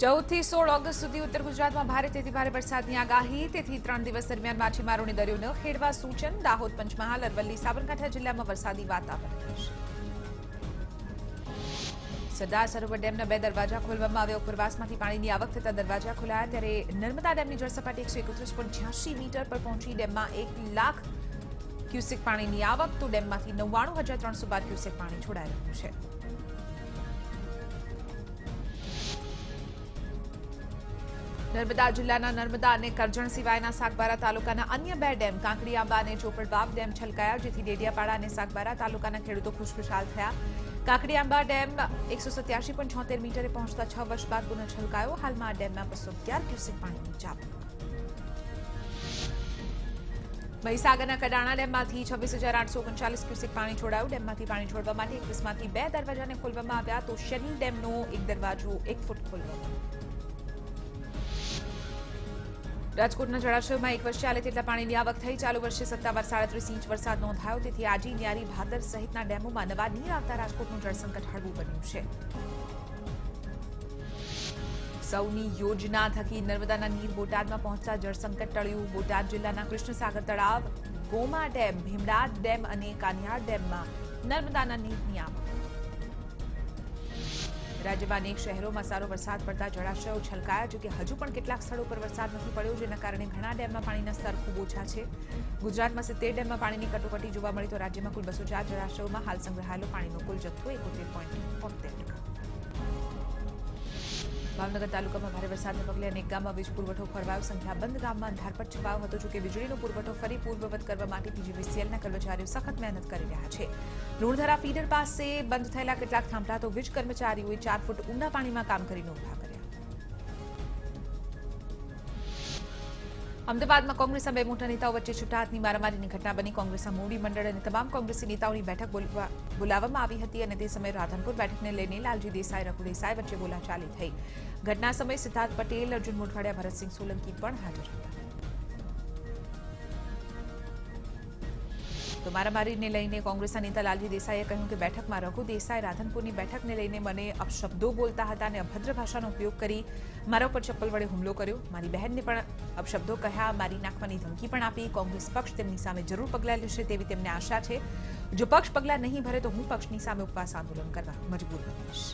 4th 16 अगस्त સુધી ઉત્તર ગુજરાતમાં ભારેથી ભારે વરસાદની આગાહી છે તેથી 3 દિવસ દરમિયાન માછીમારોને દરિયો ન ખેડવા સૂચન દાહોદ પંચમહાલ અરવલ્લી સાબરકાંઠા જિલ્લામાં વરસાદી વાતાવરણ છે સદા સરવ ડેમના બે દરવાજા ખોલવામાં આવ્યો પરવાસમાંથી પાણીની આવક થતાં દરવાજા ખોલાયા ત્યારે નર્મદા ડેમની જળ સપાટી 131.86 મીટર પર પહોંચી ડેમમાં 1 લાખ ક્યુબિક પાણીની આવક તો ડેમમાંથી 99302 ક્યુબિક પાણી છોડાયું છે નર્મદા જિલ્લાના નર્મદા અને કરજણ સિવાયના સાગબારા તાલુકાના અન્ય બે ડેમ કાંકડી આંબા અને ચોપડબાગ ડેમ છલકાયા જેથી ડેડિયાપાડા અને સાગબારા તાલુકાના ખેડૂતો ખુશખુશાલ થયા કાંકડી આંબા ડેમ એકસો સત્યાસી પણ છોતેર મીટરે પહોંચતા છ વર્ષ બાદ પુનઃ છલકાયો હાલમાં આ ડેમમાં બસો અગિયાર ક્યુસેક પાણીની ચાપ મહીસાગરના કડાણા ડેમમાંથી છવ્વીસ હજાર આઠસો ઓગણચાલીસ ક્યુસેક પાણી છોડાયું ડેમમાંથી પાણી છોડવા માટે એકવીસમાંથી બે દરવાજાને ખોલવામાં આવ્યા તો શનિલ ડેમનો એક દરવાજો એક ફૂટ ખોલવામાં રાજકોટના જળાશયમાં એક વર્ષ ચાલે તેટલા પાણીની આવક થઈ ચાલુ વર્ષે સત્તાવાર 37 ઇંચ વરસાદ નોંધાયો તેથી આજીનીયરી ભાતર સહિતના ડેમોમાં નવા નીર આવતા રાજકોટનું જળસંકટ હળવું બન્યું છે સૌની યોજના થકી નર્મદાના નીર બોટાદમાં પહોંચતા જળસંકટ ટળ્યું બોટાદ જિલ્લાના કૃષ્ણસાગર તળાવ ગોમા ડેમ ભીમરાટ ડેમ અને કનિયા ડેમમાં નર્મદાના નીર નિયમ રાજ્યમાં અનેક શહેરોમાં સારો વરસાદ પડતા જળાશયો છલકાયા જોકે હજુ પણ કેટલાક સ્થળો પર વરસાદ નથી પડ્યો જેના કારણે ઘણા ડેમમાં પાણીના સ્તર ખૂબ ઓછા છે ગુજરાતમાં સિત્તેર ડેમમાં પાણીની કટોકટી જોવા મળી તો રાજ્યમાં કુલ બસો ચાર જળાશયોમાં હાલ સંગ્રહાયેલો પાણીનો કુલ જથ્થો એકોતેર પોઈન્ટ ટકા બંધ ગામ તાલુકા માં ભમરે વરસાદ ને પગલે ન ิก માં વીજ પુરવઠો ખરવાય સંખ્યા બંધ ગામ માં ધાર પડ છવાયો હતો જો કે વીજળી નો પુરવઠો ફરી પુનઃવત કરવા માટે ટીવીસીએલ ના કર્મચારીઓ સખત મહેનત કરી રહ્યા છે ણુળ ધરા ફીડર પાસે બંધ થેલા કેટલાક ઠામરા તો વીજ કર્મચારીઓ 4 ફૂટ ઊંડા પાણી માં કામ કરી નો ઉભો અમદાવાદમાં કોંગ્રેસા મેમોટા નેતાઓ વચ્ચે છૂટા હાથની મારામારીની ઘટના બની કોંગ્રેસા મોડી મંડળ અને તમામ કોંગ્રેસી નેતાઓની બેઠક બોલાવવામાં આવી હતી અને તે સમયે રાધનપુર બેઠકને લેને લાલજી દેસાઈ રખડેસાઈ વચ્ચે બોલાચાલી થઈ ઘટના સમયે સિદ્ધાર્થ પટેલ અર્જુન મોઢવાડિયા ભરતસિંહ સોલંકી પણ હાજર હતા તમારા મારીને લઈને કોંગ્રેસાના ઇન્દલાલજી દેસાઈએ કહ્યું કે બેઠક માં રઘુ દેસાઈ રાધનપુરની બેઠક લે લેને મને અપशब्दો બોલતા હતા ને અભદ્ર ભાષાનો ઉપયોગ કરી મારા ઉપર ચપ્પલ વડે હુમલો કર્યો મારી બહેન ને પણ અપશબ્દો કહ્યા મારી નાખવાની ધમકી પણ આપી કોંગ્રેસ પક્ષ તેમની સામે જરૂર પગલાં લેશે તેવી તેમને આશા છે જો પક્ષ પગલાં નહીં ભરે તો હું પક્ષની સામે ઉપવાસ આંદોલન કરવા મજબૂર બનીશ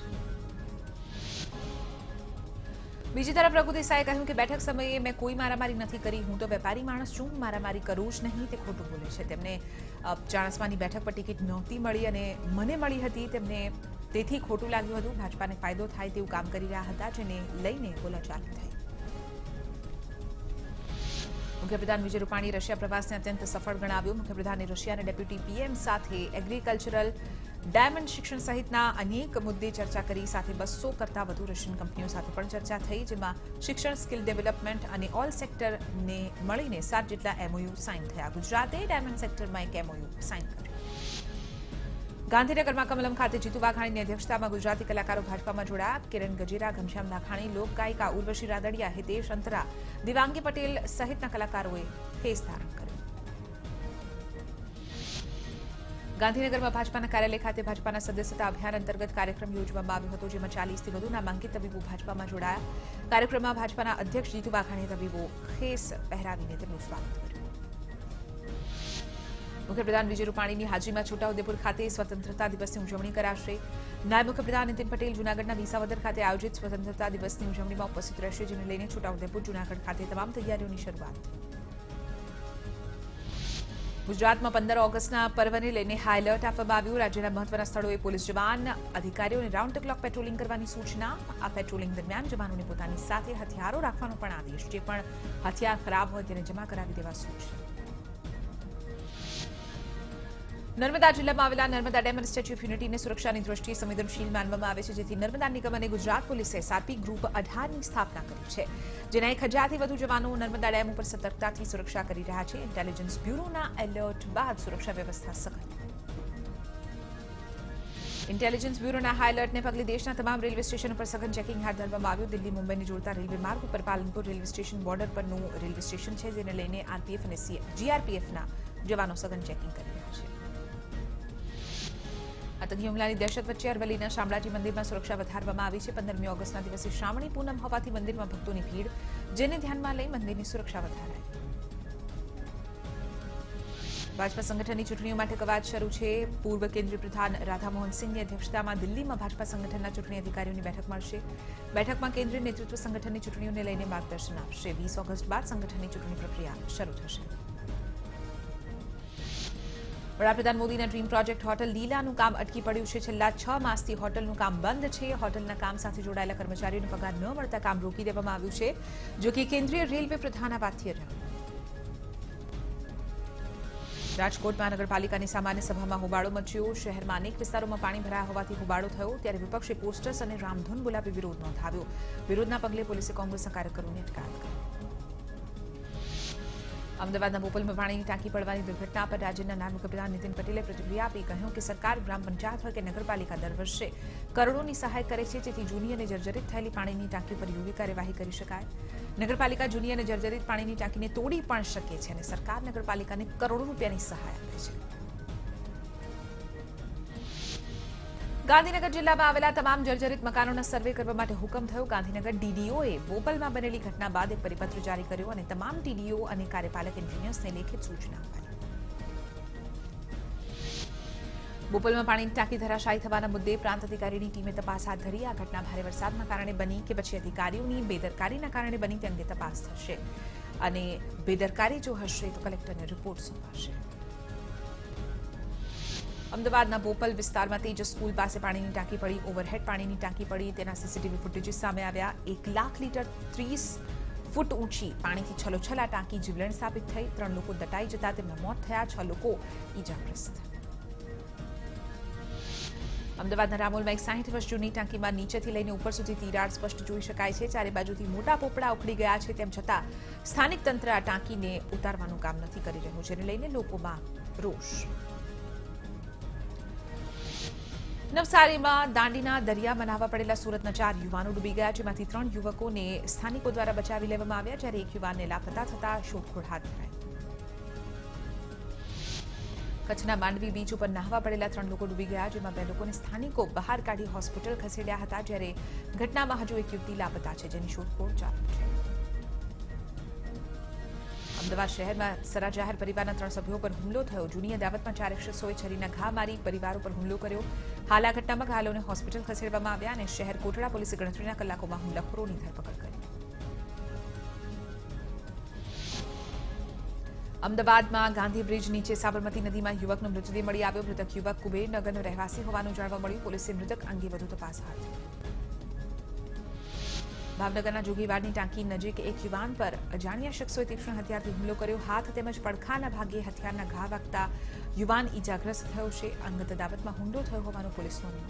બીજી તરફ રઘુ દેસાઈએ કહ્યું કે બેઠક સમયે મેં કોઈ મારામારી નથી કરી હું તો વેપારી માણસ છું મારામારી કરું જ નહીં તે ખોટું બોલે છે તેમને ચાણસમાની બેઠક પર ટિકિટ નહોતી મળી અને મને મળી હતી તેમને તેથી ખોટું લાગ્યું હતું ભાજપાને ફાયદો થાય તેવું કામ કરી રહ્યા હતા જેને લઈને બોલાચાલી થઈ મુખ્યપ્રધાન વિજય રૂપાણી રશિયા પ્રવાસને અત્યંત સફળ ગણાવ્યો મુખ્યપ્રધાને રશિયાના ડેપ્યુટી પીએમ સાથે એગ્રીકલ્ચરલ डायमंड शिक्षण सहित ना अनेक मुद्दे चर्चा करी साथी 200 કરતા વધુ રશિયન કંપનીઓ સાથે પણ ચર્ચા થઈ જેમાં શિક્ષણ સ્કિલ ડેવલપમેન્ટ અને ઓલ સેક્ટર ને મળીને 7 જેટલા એમઓયુ સાઈન થયા ગુજરાતે ડાયમંડ સેક્ટર માં કેમઓયુ સાઈન કર્યું ગાંધીનગર માં કમલમ ખાતે જીતુ વાઘાણી ની અધ્યક્ષતા માં ગુજરાતી કલાકારો ભાગવામાં જોડાયા કિરણ ગજેરા ગમશામ નાખાણી લોકगायिका ઉર્વશી રાદડિયા હિતેશ અંતરા દિવાંગી પટેલ સહિત ના કલાકારો એ હેસ ધારણ કર્યું ગાંધીનગરમાં ભાજપાના કાર્યાલય ખાતે ભાજપાના સદસ્યતા અભિયાન અંતર્ગત કાર્યક્રમ યોજવામાં આવ્યો હતો જેમાં ચાલીસથી વધુ નામાંકિત તબીબો ભાજપામાં જોડાયા કાર્યક્રમમાં ભાજપાના અધ્યક્ષ જીતુ વાઘાણીએ તબીબો ખેસ પહેરાવીને તેમનું સ્વાગત કર્યું મુખ્યપ્રધાન વિજય રૂપાણીની હાજરીમાં છોટાઉદેપુર ખાતે સ્વતંત્રતા દિવસની ઉજવણી કરાશે નાયબ મુખ્યપ્રધાન નીતિન પટેલ જૂનાગઢના વિસાવદર ખાતે આયોજિત સ્વતંત્રતા દિવસની ઉજવણીમાં ઉપસ્થિત રહેશે જેને લઈને છોટાઉદેપુર જૂનાગઢ ખાતે તમામ તૈયારીઓની શરૂઆત પુજાત્મ 15 ઓગસ્ટના પર્વને લઈને હાયલર્ટ આપાવ્યું રાજ્યના મહત્વના સ્થળોએ પોલીસ જવાનો અધિકારીઓની રાઉન્ડ 24 પેટ્રોલિંગ કરવાની સૂચના આ પેટ્રોલિંગ દરમિયાન જવાનોને પોતાની સાથે હથિયારો રાખવાનો પણ આદેશ છે પણ હથિયાર ખરાબ હોય તેને જમા કરાવી દેવા સૂચના છે નર્મદા જિલ્લામાં આવેલા નર્મદા ડેમ અને સ્ટેચ્યુ ઓફ યુનિટીને સુરક્ષાની દ્રષ્ટિએ સંવેદનશીલ માનવામાં આવે છે જેથી નર્મદા નિગમ અને ગુજરાત પોલીસે સાપી ગ્રુપ અઢારની સ્થાપના કરી છે જેના એક હજારથી વધુ જવાનો નર્મદા ડેમ ઉપર સતર્કતાથી સુરક્ષા કરી રહ્યા છે ઇન્ટેલિજન્સ બ્યુરોના એલર્ટ બાદ સુરક્ષા વ્યવસ્થા સઘન ઇન્ટેલિજન્સ બ્યુરોના હાઈ એલર્ટને પગલે દેશના તમામ રેલવે સ્ટેશન ઉપર સઘન ચેકિંગ હાથ ધરવામાં આવ્યું દિલ્હી મુંબઈને જોડતા રેલવે માર્ગ ઉપર પાલનપુર રેલવે સ્ટેશન બોર્ડર પરનું રેલવે સ્ટેશન છે જેને લઈને આરપીએફ અને જીઆરપીએફના જવાનો સઘન ચેકિંગ કરી રહ્યા છે આતંકી હુમલાની દહેશત વચ્ચે અરવલ્લીના શામળાજી મંદિરમાં સુરક્ષા વધારવામાં આવી છે પંદરમી ઓગસ્ટના દિવસે શ્રાવણી પૂનમ હોવાથી મંદિરમાં ભક્તોની ભીડ જેને ધ્યાનમાં લઈ મંદિરની સુરક્ષા વધારાઈ ભાજપા સંગઠનની ચૂંટણીઓ માટે કવાયત શરૂ છે પૂર્વ કેન્દ્રીય પ્રધાન રાધામોહન સિંહની અધ્યક્ષતામાં દિલ્હીમાં ભાજપા સંગઠનના ચૂંટણી અધિકારીઓની બેઠક મળશે બેઠકમાં કેન્દ્રીય નેતૃત્વ સંગઠનની ચૂંટણીઓને લઈને માર્ગદર્શન આપશે વીસ ઓગસ્ટ બાદ સંગઠનની ચૂંટણી પ્રક્રિયા શરૂ થશે રાપედაન મૌલીના ડ્રીમ પ્રોજેક્ટ હોટેલ લીલા નું કામ અટકી પડ્યું છે છેલ્લા 6 මාસથી હોટેલ નું કામ બંધ છે હોટેલના કામ સાથે જોડાયેલા કર્મચારીઓના પગાર ન મળતા કામ રોકી દેવામાં આવ્યું છે જે કેન્દ્રીય રેલવે પ્રધાના બાથિયાર છે રાજકોટ મહાનગરપાલિકાની સામાન્ય સભામાં હુબાડો મચ્યો શહેર માને વિસ્તારોમાં પાણી ભરાયા હોવાથી હુબાડો થયો ત્યારે વિપક્ષે પોસ્ટર્સ અને રામધૂન બોલાવી વિરોધ નોંધાવ્યો વિરોધના પગલે પોલીસ કોંગ્રેસનું કાર્યક્રમ હેકાત કરાત અમદાવાદના ભૂપલ મવાણી ટાંકી પડવારી દુર્ઘટના પર રાજ્યના નામાંકિતા નિતિન પટેલે પ્રતિક્રિયા આપી કહ્યું કે સરકાર ગ્રામ પંચાયત હોય કે નગરપાલિકા દર વર્ષે કરોડોની સહાય કરે છે જેથી જૂની અને જર્જરિત થયેલી પાણીની ટાંકી પર યુવિકરે વાહી કરી શકાય નગરપાલિકા જૂની અને જર્જરિત પાણીની ટાંકીને તોડી પાડી શકે છે અને સરકાર નગરપાલિકાને કરોડો રૂપિયાની સહાય આપે છે ગાંધીનગર જિલ્લામાં આવેલા તમામ જર્જરિત મકાનોનો સર્વે કરવા માટે હુકમ થયો ગાંધીનગર DIDO એ भोपालમાં બનેલી ઘટના બાદ એક પરિપત્ર જારી કર્યો અને તમામ TDO અને કાર્યપાલક એન્જિનિયર્સને લેખિત સૂચના આપી. भोपालમાં પાણીના ટાંકી ધરાશાઈ થવાના મુદ્દે પ્રાંત અધિકારીની ટીમે તપાસ હાથ ધરી આ ઘટના ભારે વરસાદના કારણે બની કે બેચે અધિકારીઓની બેદરકારીના કારણે બની તે અંગે તપાસ થશે અને બેદરકારી જો હશે તો કલેક્ટરને રિપોર્ટ સોંપશે. અમદાવાદના બોપલ વિસ્તારમાં જે સ્કૂલ પાસે પાણીની ટાંકી પડી ઓવરહેડ પાણીની ટાંકી પડી તેના સીસીટીવી ફૂટેજીસ સામે આવ્યા 1 લાખ લિટર 30 ફૂટ ઊંચી પાણીની છલોછલા ટાંકી જીવલેણ સાબિત થઈ 3 લોકો ડટાઈ જતા તેમ મૌત થયા 6 લોકો ઈજાપ્રાપ્ત અમદાવાદના રાવળબેગ સાયન્ટિસ્ટ યુનિટાંકીમાં નીચેથી લઈને ઉપર સુધી તિરાડ સ્પષ્ટ જોઈ શકાય છે ચારે બાજુથી મોટો પોપડો ઉખડી ગયા છે તેમ છતાં સ્થાનિક તંત્ર આ ટાંકીને ઉતારવાનું કામ નથી કરી રહ્યું છે જેને લઈને લોકોમાં રોષ નવસારીમાં ડાંડીના દરિયામાં નાવા પડેલા સુરતના ચાર યુવાનો ડૂબી ગયા છેમાંથી ત્રણ યુવકોને સ્થાનિકો દ્વારા બચાવી લેવામાં આવ્યા જ્યારે એક યુવાનને લાપતા હતા શૂડખોડ હાથમાં છે કચ્છના માંડવી બીચ ઉપર નહવા પડેલા ત્રણ લોકો ડૂબી ગયા છે જેમાં બે લોકોને સ્થાનિકો બહાર કાઢી હોસ્પિટલ ખસેડ્યા હતા જ્યારે ઘટનામાં જો એક યુક્તિ લાપતા છે જેની શૂડખોડ ચાલી છે અમદાવાદ શહેરમાં સરા જાહેર પરિવારના ત્રણ સભ્યો પર હુમલો થયો જૂની અદાવતમાં ચાર શખ્સોએ છરીના ઘા મારી પરિવાર ઉપર હુમલો કર્યો હાલ આ ઘટનામાં ઘાયલોને હોસ્પિટલ ખસેડવામાં આવ્યા અને શહેર કોટડા પોલીસે ગણતરીના કલાકોમાં હુમલાખોરોની ધરપકડ કરી અમદાવાદમાં ગાંધી બ્રિજ નીચે સાબરમતી નદીમાં યુવકનો મૃતદેહ મળી આવ્યો મૃતક યુવક કુબેરનગરનો રહેવાસી હોવાનું જાણવા મળ્યું પોલીસે મૃતક અંગે વધુ તપાસ હાથ ધરી આવડગણા જોગીવાડી ટાંકી નજીક એક યુવાન પર અજાણ્યા શખસોએ તીક્ષ્ણ હથિયારથી હુમલો કર્યો હાથ તેમજ પડખાના ભાગે હત્યારના ઘા વાગતા યુવાન ઈજાગ્રસ્ત થયો છે અંગત દાવતમાં હુંડો થયો હોવાનું પોલીસમાં